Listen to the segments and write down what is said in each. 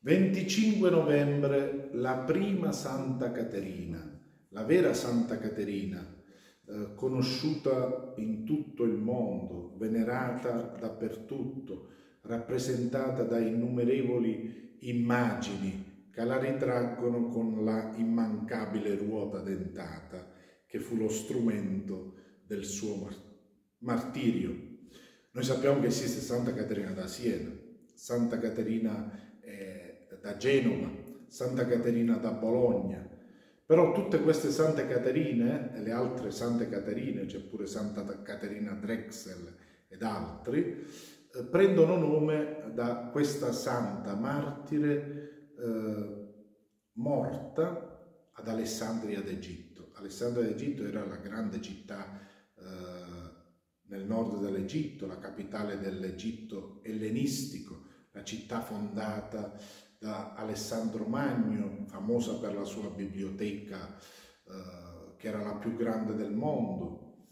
25 novembre, la prima Santa Caterina, la vera Santa Caterina, eh, conosciuta in tutto il mondo, venerata dappertutto, rappresentata da innumerevoli immagini che la ritraggono con la immancabile ruota dentata che fu lo strumento del suo martirio. Noi sappiamo che esiste Santa Caterina da Siena, Santa Caterina da Genova, Santa Caterina da Bologna. Però tutte queste Sante Caterine e le altre Sante Caterine, c'è pure Santa Caterina Drexel ed altri, eh, prendono nome da questa santa martire eh, morta ad Alessandria d'Egitto. Alessandria d'Egitto era la grande città eh, nel nord dell'Egitto, la capitale dell'Egitto ellenistico, la città fondata da Alessandro Magno, famosa per la sua biblioteca eh, che era la più grande del mondo.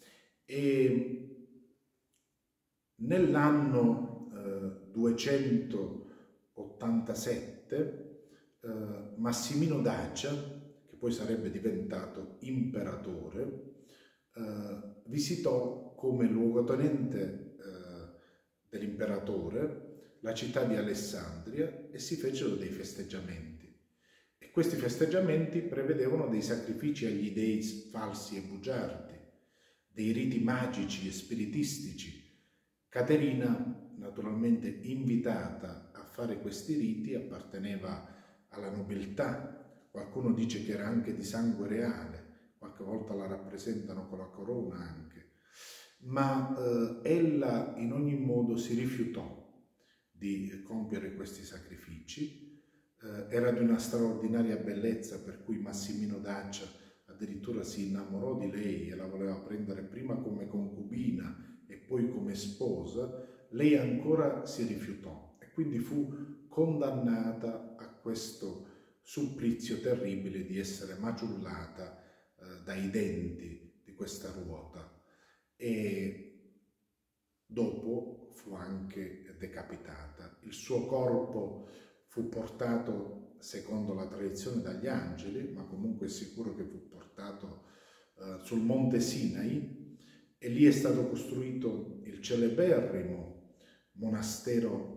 E nell'anno eh, 287 eh, Massimino Dacia, che poi sarebbe diventato imperatore, eh, visitò come luogotenente eh, dell'imperatore la città di Alessandria e si fecero dei festeggiamenti. E questi festeggiamenti prevedevano dei sacrifici agli dei falsi e bugiardi, dei riti magici e spiritistici. Caterina, naturalmente invitata a fare questi riti, apparteneva alla nobiltà. Qualcuno dice che era anche di sangue reale, qualche volta la rappresentano con la corona anche. Ma eh, ella in ogni modo si rifiutò di compiere questi sacrifici. Eh, era di una straordinaria bellezza per cui Massimino Dacia addirittura si innamorò di lei e la voleva prendere prima come concubina e poi come sposa. Lei ancora si rifiutò e quindi fu condannata a questo supplizio terribile di essere maciullata eh, dai denti di questa ruota. E dopo fu anche decapitata. Il suo corpo fu portato, secondo la tradizione, dagli angeli, ma comunque è sicuro che fu portato eh, sul monte Sinai e lì è stato costruito il celeberrimo monastero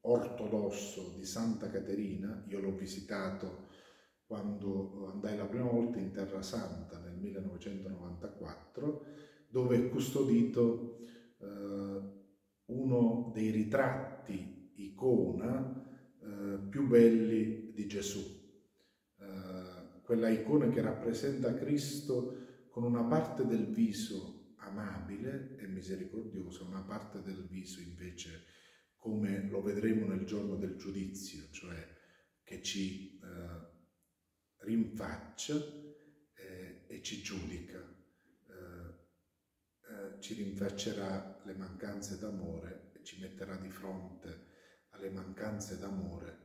ortodosso di Santa Caterina. Io l'ho visitato quando andai la prima volta in Terra Santa nel 1994, dove è custodito eh, uno dei ritratti icona eh, più belli di Gesù. Eh, quella icona che rappresenta Cristo con una parte del viso amabile e misericordioso, una parte del viso invece come lo vedremo nel giorno del giudizio, cioè che ci eh, rinfaccia eh, e ci giudica ci rinfaccerà le mancanze d'amore e ci metterà di fronte alle mancanze d'amore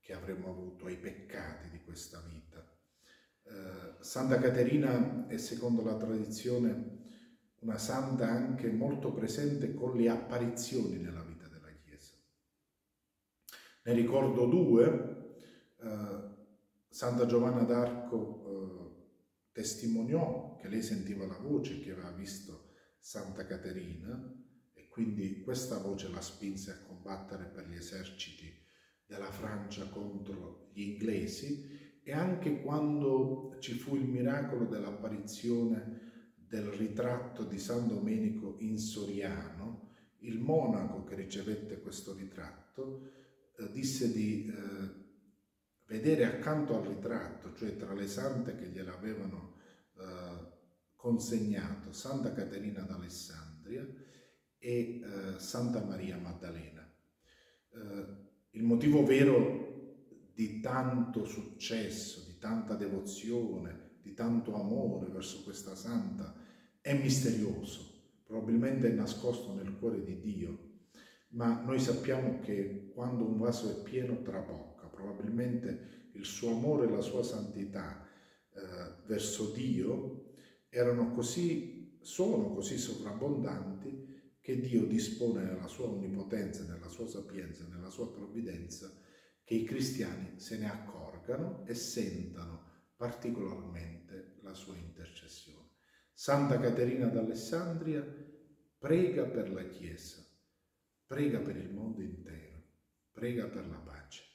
che avremmo avuto, ai peccati di questa vita. Eh, santa Caterina è, secondo la tradizione, una santa anche molto presente con le apparizioni nella vita della Chiesa. Ne ricordo due. Eh, Santa Giovanna d'Arco eh, testimoniò che lei sentiva la voce, che aveva visto Santa Caterina e quindi questa voce la spinse a combattere per gli eserciti della Francia contro gli inglesi e anche quando ci fu il miracolo dell'apparizione del ritratto di San Domenico in Soriano, il monaco che ricevette questo ritratto eh, disse di eh, vedere accanto al ritratto, cioè tra le sante che gliel'avevano eh, consegnato Santa Caterina d'Alessandria e eh, Santa Maria Maddalena. Eh, il motivo vero di tanto successo, di tanta devozione, di tanto amore verso questa santa è misterioso, probabilmente è nascosto nel cuore di Dio, ma noi sappiamo che quando un vaso è pieno trabocca, probabilmente il suo amore e la sua santità eh, verso Dio erano così, sono così sovrabbondanti che Dio dispone nella sua onnipotenza, nella sua sapienza, nella sua provvidenza che i cristiani se ne accorgano e sentano particolarmente la sua intercessione. Santa Caterina d'Alessandria prega per la Chiesa, prega per il mondo intero, prega per la pace.